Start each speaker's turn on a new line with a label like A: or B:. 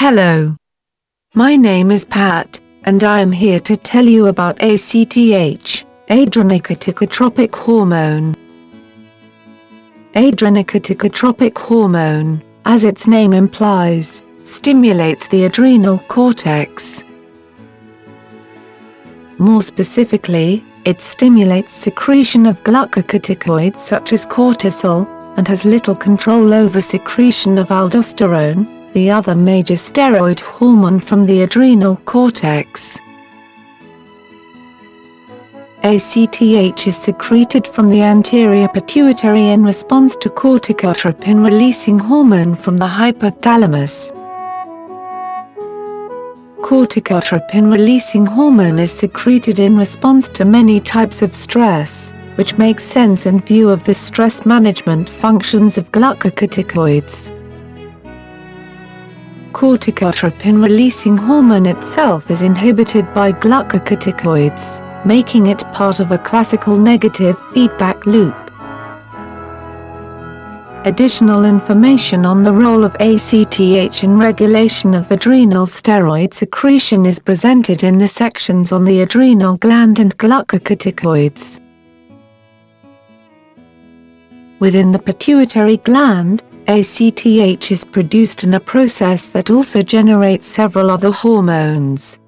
A: Hello. My name is Pat, and I am here to tell you about ACTH, adrenocorticotropic hormone. Adrenocorticotropic hormone, as its name implies, stimulates the adrenal cortex. More specifically, it stimulates secretion of glucocorticoids such as cortisol, and has little control over secretion of aldosterone, the other major steroid hormone from the adrenal cortex. ACTH is secreted from the anterior pituitary in response to corticotropin-releasing hormone from the hypothalamus. Corticotropin-releasing hormone is secreted in response to many types of stress, which makes sense in view of the stress management functions of glucocorticoids. Corticotropin-releasing hormone itself is inhibited by glucocorticoids, making it part of a classical negative feedback loop. Additional information on the role of ACTH in regulation of adrenal steroid secretion is presented in the sections on the adrenal gland and glucocorticoids. Within the pituitary gland, ACTH is produced in a process that also generates several other hormones.